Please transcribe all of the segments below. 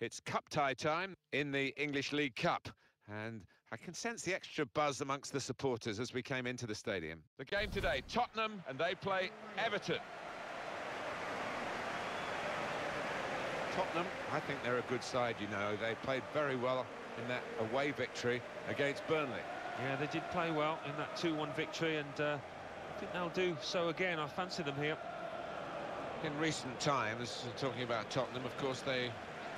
It's cup tie time in the English League Cup. And I can sense the extra buzz amongst the supporters as we came into the stadium. The game today, Tottenham, and they play Everton. Tottenham, I think they're a good side, you know. They played very well in that away victory against Burnley. Yeah, they did play well in that 2-1 victory, and uh, I think they'll do so again. I fancy them here. In recent times, talking about Tottenham, of course, they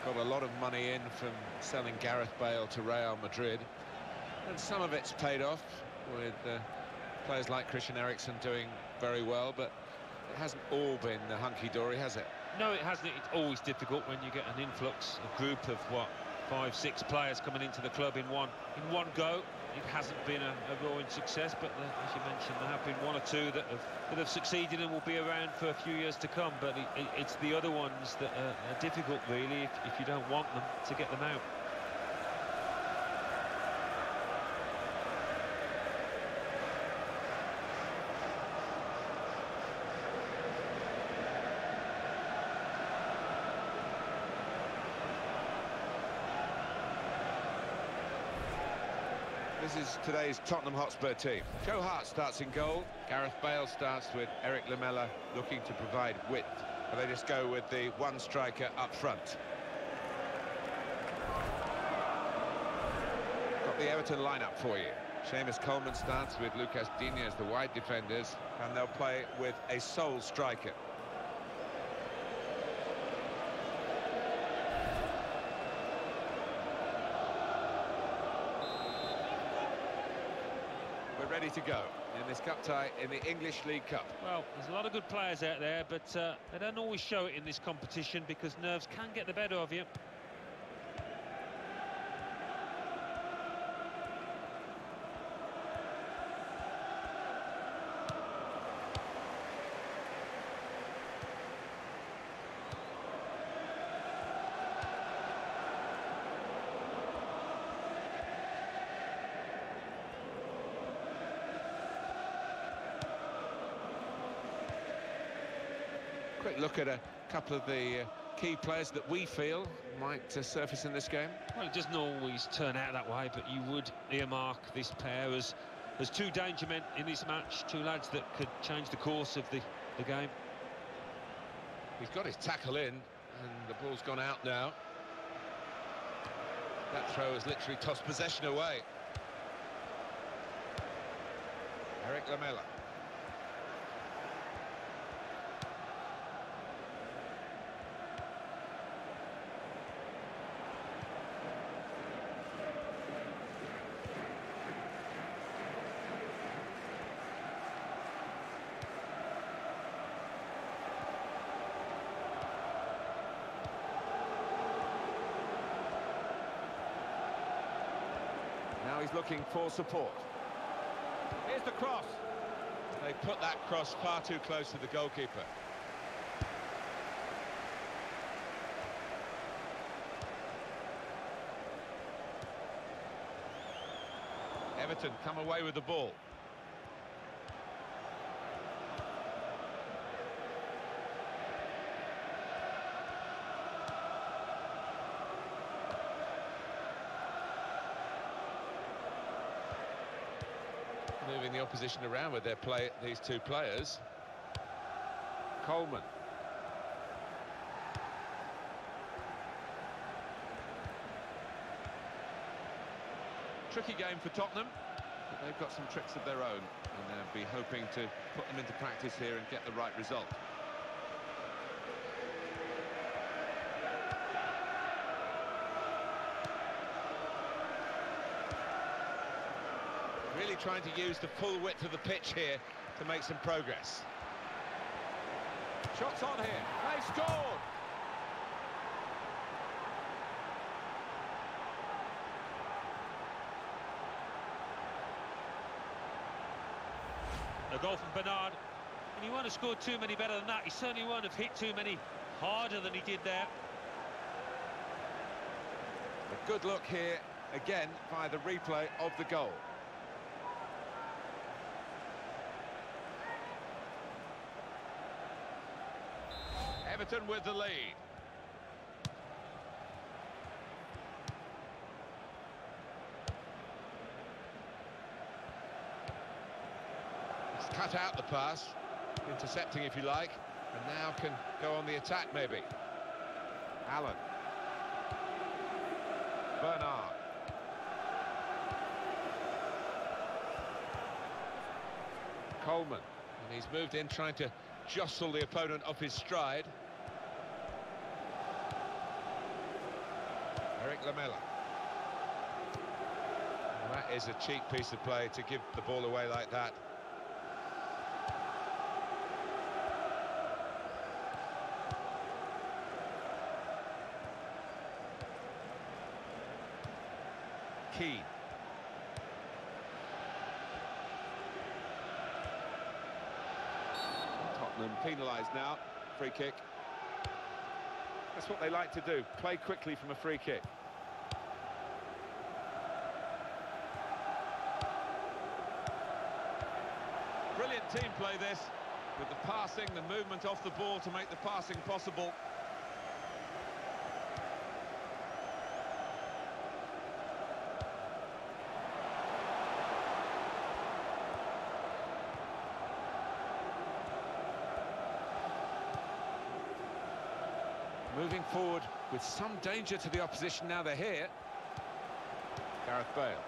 got a lot of money in from selling Gareth Bale to Real Madrid. And some of it's paid off with uh, players like Christian Eriksen doing very well, but it hasn't all been the hunky-dory, has it? No, it hasn't. It's always difficult when you get an influx, a group of, what, five, six players coming into the club in one in one go it hasn't been a, a roaring success, but the, as you mentioned, there have been one or two that have, that have succeeded and will be around for a few years to come. But it, it, it's the other ones that are, are difficult, really, if, if you don't want them to get them out. This is today's Tottenham Hotspur team. Joe Hart starts in goal. Gareth Bale starts with Erik Lamela looking to provide width. And they just go with the one striker up front. Got the Everton lineup for you. Seamus Coleman starts with Lucas Digne as the wide defenders, and they'll play with a sole striker. To go in this cup tie in the English League Cup. Well, there's a lot of good players out there, but uh, they don't always show it in this competition because nerves can get the better of you. Quick look at a couple of the uh, key players that we feel might uh, surface in this game? Well, it doesn't always turn out that way, but you would earmark this pair as, as two danger men in this match, two lads that could change the course of the, the game. He's got his tackle in, and the ball's gone out now. That throw has literally tossed possession away. Erik Lamela. Now he's looking for support. Here's the cross. They put that cross far too close to the goalkeeper. Everton come away with the ball. Moving the opposition around with their play, these two players. Coleman. Tricky game for Tottenham, but they've got some tricks of their own, and they'll be hoping to put them into practice here and get the right result. Trying to use the full width of the pitch here to make some progress. Shots on here. They scored! A goal from Bernard. And he won't have scored too many better than that. He certainly won't have hit too many harder than he did there. A good look here, again, by the replay of the goal. Everton with the lead. It's cut out the pass, intercepting if you like, and now can go on the attack maybe. Allan. Bernard. Coleman. And he's moved in trying to jostle the opponent off his stride. Lamela. That is a cheap piece of play to give the ball away like that. Keane. Tottenham penalised now. Free kick. That's what they like to do, play quickly from a free kick. Brilliant team play this, with the passing, the movement off the ball to make the passing possible. Moving forward with some danger to the opposition now they're here. Gareth Bale.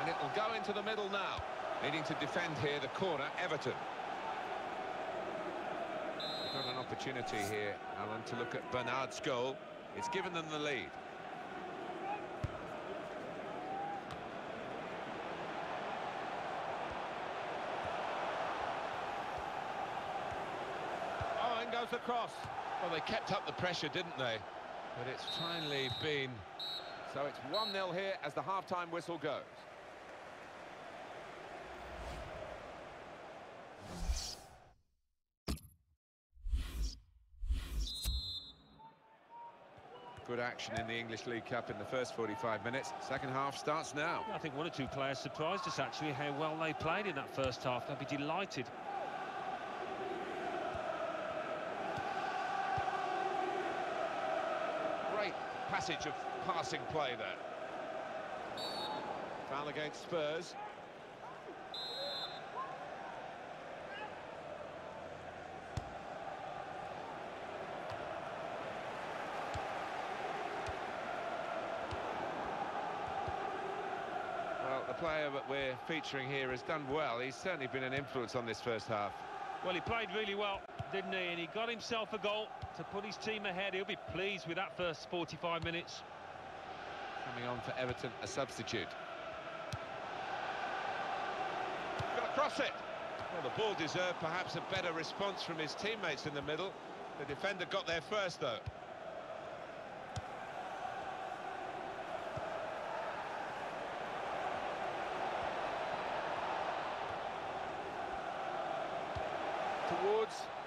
And it will go into the middle now. Needing to defend here, the corner, Everton. They've got an opportunity here, Alan, to look at Bernard's goal. It's given them the lead. Oh, in goes the cross. Well, they kept up the pressure, didn't they? But it's finally been... So it's 1-0 here as the half-time whistle goes. Good action in the English League Cup in the first 45 minutes. Second half starts now. I think one or two players surprised us, actually, how well they played in that first half. They'll be delighted. Great passage of passing play there. Foul against Spurs. Well, the player that we're featuring here has done well. He's certainly been an influence on this first half. Well, he played really well, didn't he? And he got himself a goal to put his team ahead. He'll be pleased with that first 45 minutes. Coming on for Everton, a substitute. Going to cross it. Well, the ball deserved perhaps a better response from his teammates in the middle. The defender got there first, though.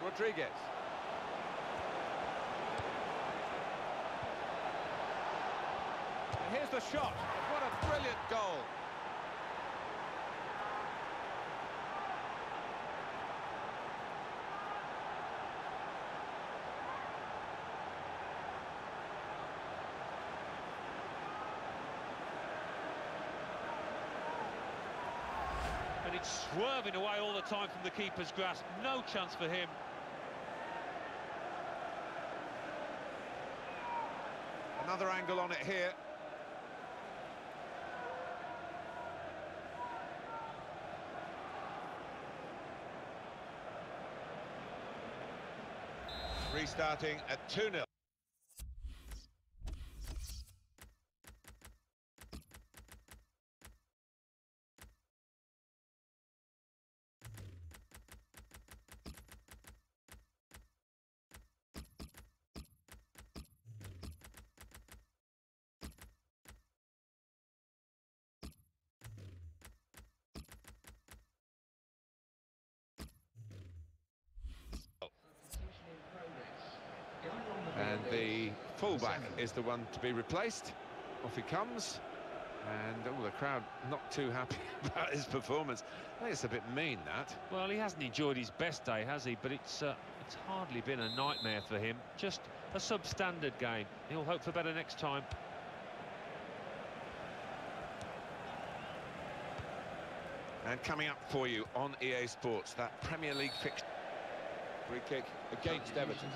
Rodriguez. And here's the shot. What a brilliant goal. And it's swerving away all the time from the keeper's grasp. No chance for him. Another angle on it here. Restarting at 2-0. And the fullback is the one to be replaced. Off he comes. And oh, the crowd not too happy about his performance. I think it's a bit mean, that. Well, he hasn't enjoyed his best day, has he? But it's uh, it's hardly been a nightmare for him. Just a substandard game. He'll hope for better next time. And coming up for you on EA Sports, that Premier League fixture. Free kick against Everton.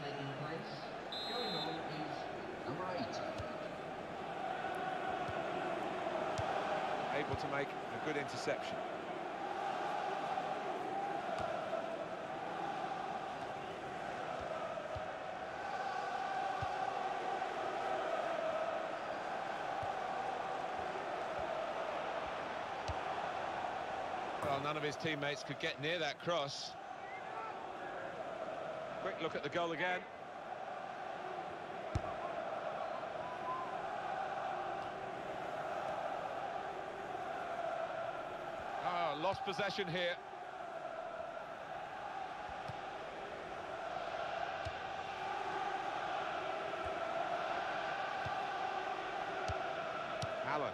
Able to make a good interception. Well, none of his teammates could get near that cross. Quick look at the goal again. Oh, lost possession here. Allan.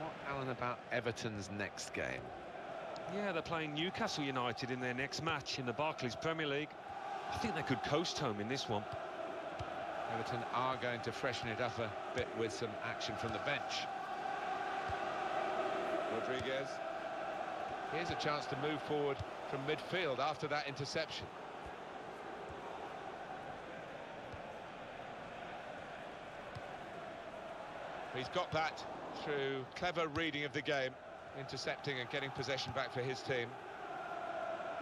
What, Alan, about Everton's next game? Yeah, they're playing Newcastle United in their next match in the Barclays Premier League. I think they could coast home in this one. Everton are going to freshen it up a bit with some action from the bench. Rodriguez. Here's a chance to move forward from midfield after that interception. He's got that through clever reading of the game, intercepting and getting possession back for his team.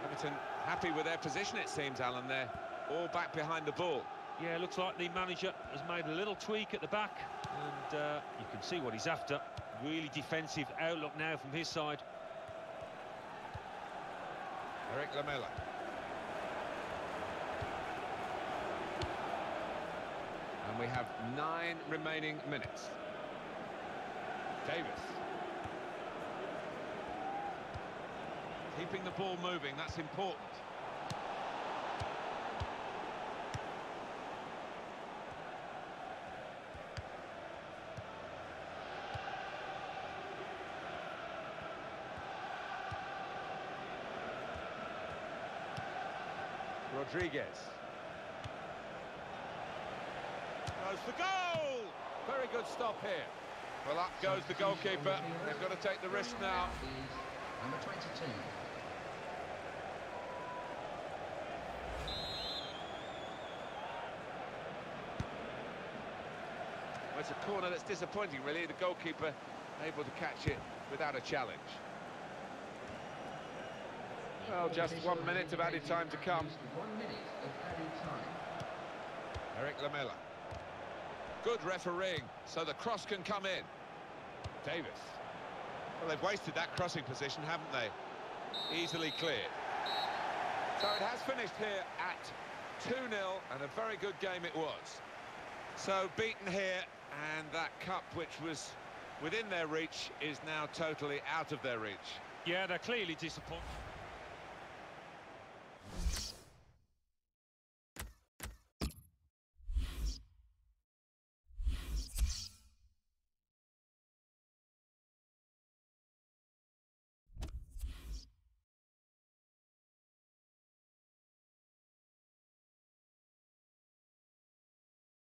Everton happy with their position, it seems, Alan. They're all back behind the ball. Yeah, looks like the manager has made a little tweak at the back, and uh, you can see what he's after. Really defensive outlook now from his side. Erik Lamela. And we have nine remaining minutes. Davies. Keeping the ball moving, that's important. Rodriguez. Goes the goal! Very good stop here. Well, up goes the goalkeeper. They've got to take the risk now. Number 22. Well, it's a corner that's disappointing, really. The goalkeeper able to catch it without a challenge. Well, just one minute of added time to come. One minute of added time. Erik Lamela. Good refereeing, so the cross can come in. Davies. Well, they've wasted that crossing position, haven't they? Easily cleared. So it has finished here at 2-0, and a very good game it was. So beaten here, and that cup, which was within their reach, is now totally out of their reach. Yeah, they're clearly disappointed.